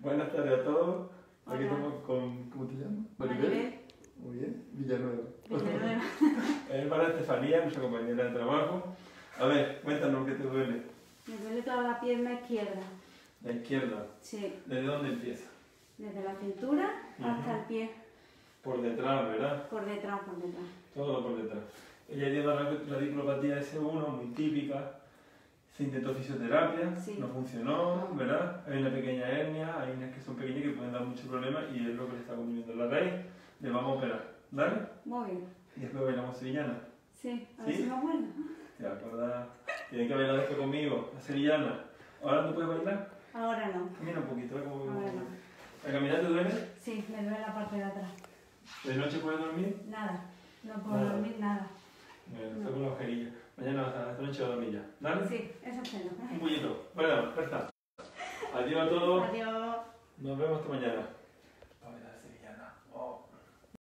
Buenas tardes a todos. Aquí Hola. estamos con. ¿Cómo te llamas? Maribel Muy bien. Villanueva. Villanueva. Es para Estefanía, nuestra compañera de trabajo. A ver, cuéntanos qué te duele. Me duele toda la pierna izquierda. La izquierda. Sí, ¿Desde dónde empieza? desde la cintura hasta el pie. Por detrás, ¿verdad? Por detrás, por detrás. Todo por detrás. Ella tiene radiculopatía S1 muy típica. Se intentó fisioterapia, Sí. no funcionó, ¿verdad? Hay una pequeña dar mucho problema y es lo que le está comiendo la raíz. Le vamos a operar, ¿vale? Muy bien. Y después bailamos sevillana. Sí, a ver ¿Sí? si me acuerdo. ¿Te acuerdas? Tienes que bailar después conmigo, la sevillana. ¿Ahora no puedes bailar? Ahora no. Camina un poquito, ¿eh? Como Ahora no. ¿La caminata te duele? Sí, me duele la parte de atrás. ¿De noche puedes dormir? Nada. No puedo Nada. dormir nada. Bueno, No. está con la ojerilla. Mañana vas a esta noche a dormir ya. ¿Dale? Sí, eso es Un cero. poquito. Bueno, ya está. Adiós a todos. Adiós. Nos vemos esta mañana.